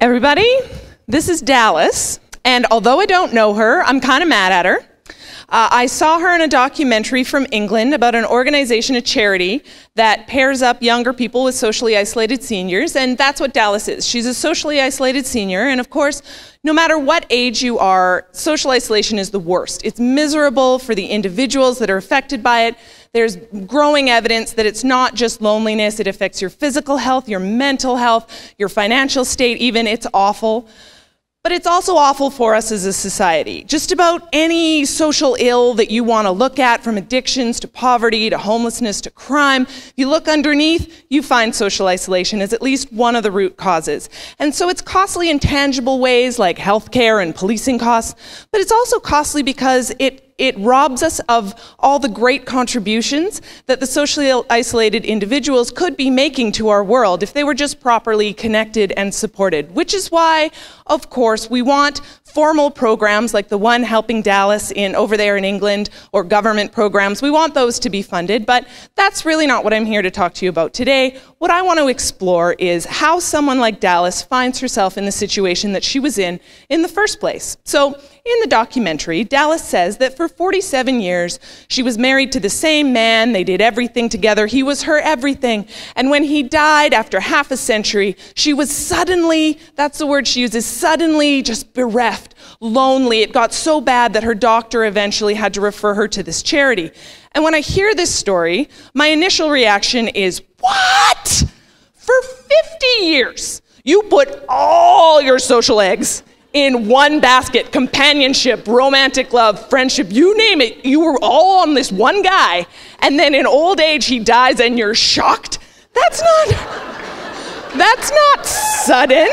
everybody. This is Dallas, and although I don't know her, I'm kind of mad at her. Uh, I saw her in a documentary from England about an organization, a charity, that pairs up younger people with socially isolated seniors, and that's what Dallas is. She's a socially isolated senior, and of course, no matter what age you are, social isolation is the worst. It's miserable for the individuals that are affected by it. There's growing evidence that it's not just loneliness, it affects your physical health, your mental health, your financial state, even. It's awful. But it's also awful for us as a society. Just about any social ill that you want to look at, from addictions to poverty to homelessness to crime, if you look underneath, you find social isolation as at least one of the root causes. And so it's costly in tangible ways like healthcare and policing costs, but it's also costly because it it robs us of all the great contributions that the socially isolated individuals could be making to our world if they were just properly connected and supported. Which is why, of course, we want formal programs like the one helping Dallas in over there in England or government programs. We want those to be funded, but that's really not what I'm here to talk to you about today. What I want to explore is how someone like Dallas finds herself in the situation that she was in in the first place. So, in the documentary, Dallas says that for 47 years she was married to the same man, they did everything together, he was her everything. And when he died after half a century, she was suddenly, that's the word she uses, suddenly just bereft lonely. It got so bad that her doctor eventually had to refer her to this charity. And when I hear this story, my initial reaction is, What? For 50 years, you put all your social eggs in one basket companionship, romantic love, friendship, you name it. You were all on this one guy. And then in old age, he dies and you're shocked. That's not. That's not sudden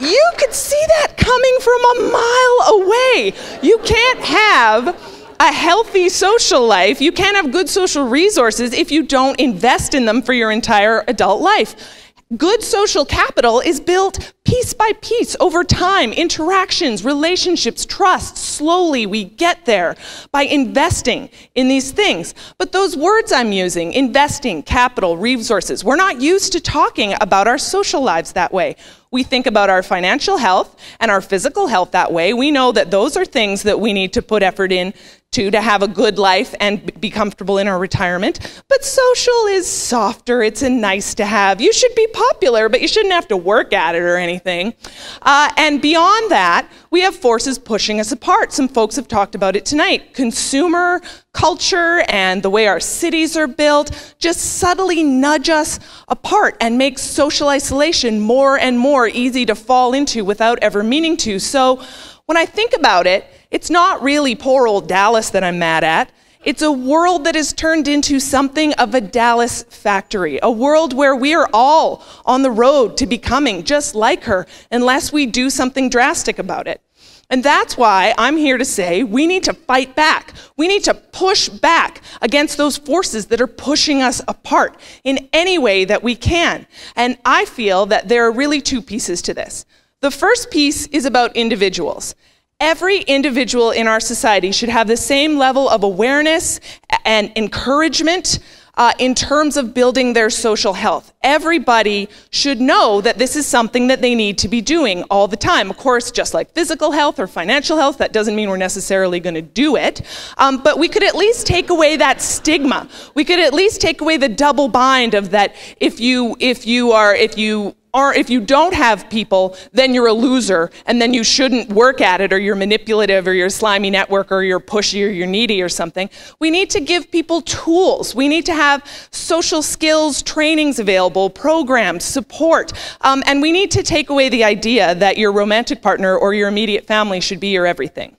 you could see that coming from a mile away. You can't have a healthy social life, you can't have good social resources if you don't invest in them for your entire adult life. Good social capital is built piece by piece over time, interactions, relationships, trust. Slowly we get there by investing in these things. But those words I'm using, investing, capital, resources, we're not used to talking about our social lives that way. We think about our financial health and our physical health that way. We know that those are things that we need to put effort in to to have a good life and be comfortable in our retirement. But social is softer. It's a nice to have. You should be popular, but you shouldn't have to work at it or anything. Uh, and beyond that, we have forces pushing us apart. Some folks have talked about it tonight. Consumer culture and the way our cities are built just subtly nudge us apart and make social isolation more and more easy to fall into without ever meaning to. So when I think about it, it's not really poor old Dallas that I'm mad at. It's a world that has turned into something of a Dallas factory, a world where we are all on the road to becoming just like her unless we do something drastic about it. And that's why I'm here to say we need to fight back. We need to push back against those forces that are pushing us apart in any way that we can. And I feel that there are really two pieces to this. The first piece is about individuals. Every individual in our society should have the same level of awareness and encouragement uh, in terms of building their social health. Everybody should know that this is something that they need to be doing all the time. Of course, just like physical health or financial health, that doesn't mean we're necessarily going to do it. Um, but we could at least take away that stigma. We could at least take away the double bind of that if you if you are if you are if you don't have people, then you're a loser and then you shouldn't work at it or you're manipulative or you're a slimy network or you're pushy or you're needy or something. We need to give people tools. We need to have social skills trainings available, programs, support. Um, and we need to take away the idea that your romantic partner or your immediate family should be your everything.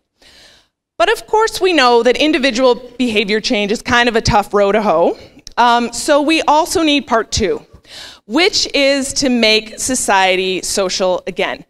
But of course, we know that individual behavior change is kind of a tough row to hoe. Um, so we also need part two which is to make society social again.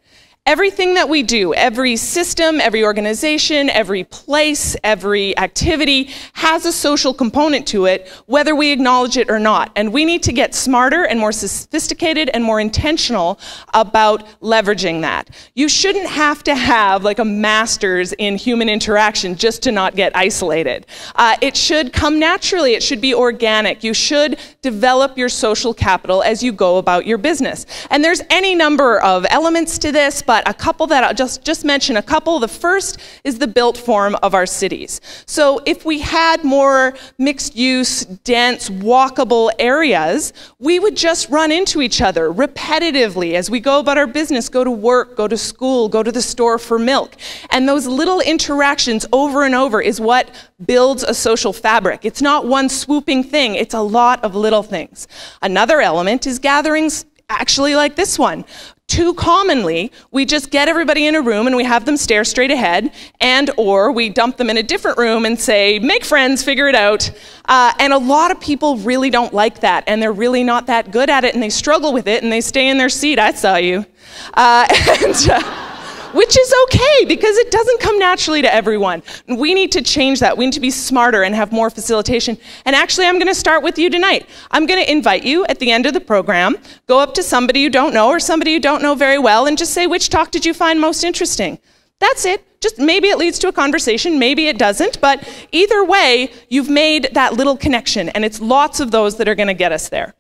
Everything that we do, every system, every organization, every place, every activity has a social component to it, whether we acknowledge it or not. And we need to get smarter and more sophisticated and more intentional about leveraging that. You shouldn't have to have like a master's in human interaction just to not get isolated. Uh, it should come naturally, it should be organic. You should develop your social capital as you go about your business. And there's any number of elements to this, but but a couple that I'll just, just mention a couple. The first is the built form of our cities. So if we had more mixed use, dense, walkable areas, we would just run into each other repetitively as we go about our business, go to work, go to school, go to the store for milk. And those little interactions over and over is what builds a social fabric. It's not one swooping thing, it's a lot of little things. Another element is gatherings actually like this one too commonly we just get everybody in a room and we have them stare straight ahead and or we dump them in a different room and say make friends figure it out. Uh, and a lot of people really don't like that and they're really not that good at it and they struggle with it and they stay in their seat. I saw you. Uh, and, uh, which is okay because it doesn't come naturally to everyone. We need to change that. We need to be smarter and have more facilitation. And actually, I'm going to start with you tonight. I'm going to invite you at the end of the program, go up to somebody you don't know or somebody you don't know very well and just say, which talk did you find most interesting? That's it. Just maybe it leads to a conversation, maybe it doesn't, but either way, you've made that little connection, and it's lots of those that are going to get us there.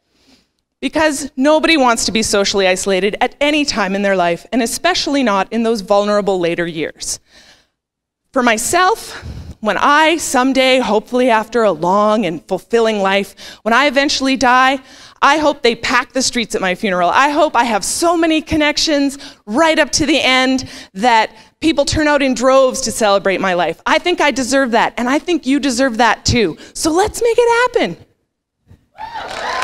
Because nobody wants to be socially isolated at any time in their life, and especially not in those vulnerable later years. For myself, when I someday, hopefully after a long and fulfilling life, when I eventually die, I hope they pack the streets at my funeral. I hope I have so many connections right up to the end that people turn out in droves to celebrate my life. I think I deserve that, and I think you deserve that too. So let's make it happen.